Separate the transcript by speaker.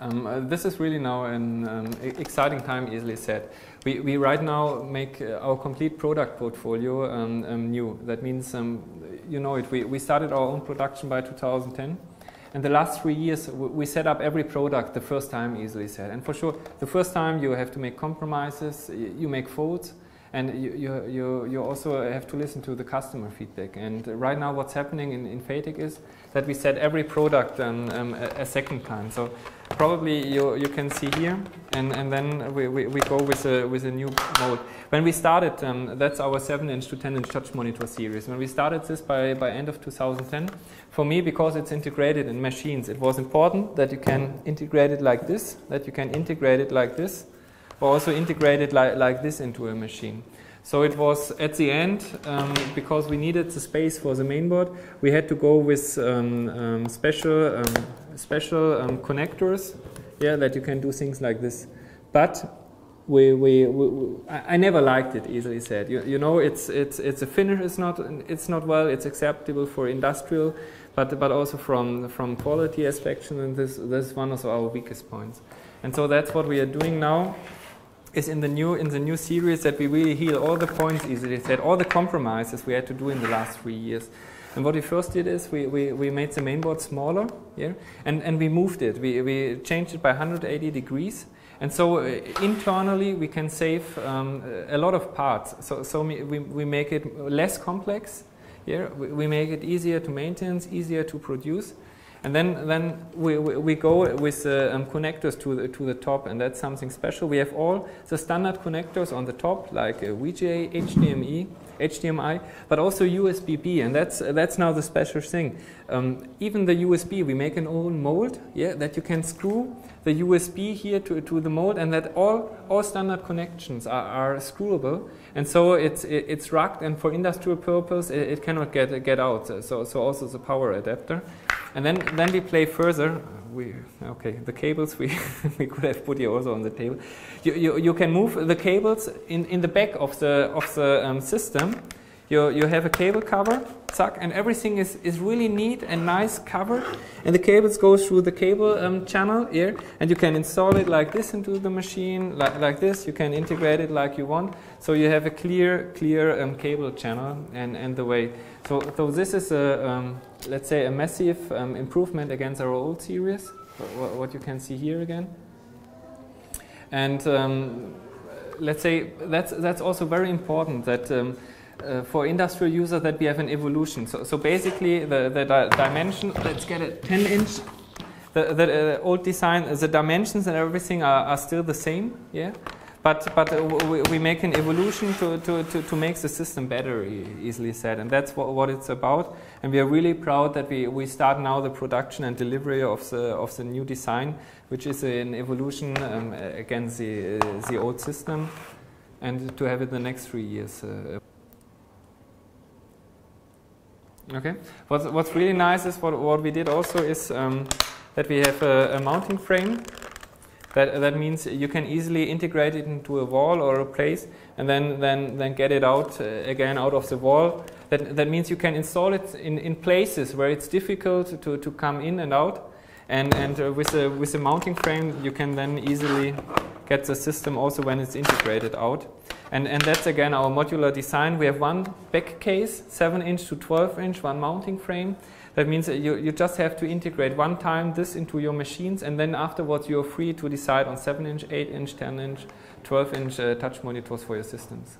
Speaker 1: Um, uh, this is really now an um, exciting time, easily said. We, we right now make uh, our complete product portfolio um, um new. That means, um, you know it, we, we started our own production by 2010. And the last three years, we set up every product the first time, easily said. And for sure, the first time you have to make compromises, you make faults, and you, you, you, also have to listen to the customer feedback. And right now what's happening in, in faytech is that we set every product um, um, a, a, second time. So probably you, you can see here, and, and then we, we, we go with a, with a new mode. When we started, um, that's our 7-inch to 10-inch touch monitor series. When we started this by, by end of 2010, for me, because it's integrated in machines, it was important that you can integrate it like this, that you can integrate it like this, or also integrated like, like this into a machine. So it was at the end, um, because we needed the space for the mainboard, we had to go with um, um, special, um, special um, connectors, yeah, that you can do things like this. But we, we, we, I never liked it, easily said. You, you know, it's, it's, it's a finish, it's not, it's not well, it's acceptable for industrial, but, but also from, from quality aspect, and this, this is one of our weakest points. And so that's what we are doing now is in the new in the new series that we really heal all the points easily said, all the compromises we had to do in the last three years. And what we first did is we, we, we made the mainboard smaller, yeah, and, and we moved it. We, we changed it by 180 degrees. And so uh, internally we can save um, a lot of parts. So, so we, we make it less complex, yeah, we, we make it easier to maintain, easier to produce. And then, then we, we, we go with uh, um, connectors to the, to the top, and that's something special. We have all the standard connectors on the top, like uh, VGA, HDMI, HDMI, but also USB-B, and that's that's now the special thing. Um, even the USB, we make an own mold, yeah, that you can screw the USB here to, to the mold, and that all all standard connections are, are screwable, and so it's it, it's rugged, and for industrial purpose, it, it, cannot get get out. So so also the power adapter, and then then we play further we okay the cables we we could have put here also on the table. You you, you can move the cables in in the back of the of the um, system. You you have a cable cover, suck, and everything is is really neat and nice covered. And the cables go through the cable um, channel here, and you can install it like this into the machine, like like this. You can integrate it like you want. So you have a clear clear um, cable channel and and the way. So so this is a um, let's say, a massive um, improvement against our old series, what you can see here again. And um, let's say that's, that's also very important that um, uh, for industrial users that we have an evolution. So, so basically the, the di dimension, let's get a 10 inch, the, the uh, old design, the dimensions and everything are, are still the same, yeah? But, but uh, we, we, make an evolution to, to, to, to, make the system better, easily said. And that's what, what it's about. And we are really proud that we, we start now the production and delivery of the, of the new design, which is an evolution um, against the, uh, the old system, and to have it in the next three years. Okay. What's, what's really nice is what, what we did also is um, that we have a, a mounting frame that, that means you can easily integrate it into a wall or a place and then, then, then get it out uh, again out of the wall. That, that means you can install it in, in places where it's difficult to, to come in and out. And, and uh, with, a, with a mounting frame, you can then easily get the system also when it's integrated out. And, and that's again our modular design. We have one back case, 7 inch to 12 inch, one mounting frame. That means that you, you just have to integrate one time this into your machines and then afterwards you're free to decide on 7 inch, 8 inch, 10 inch, 12 inch uh, touch monitors for your systems.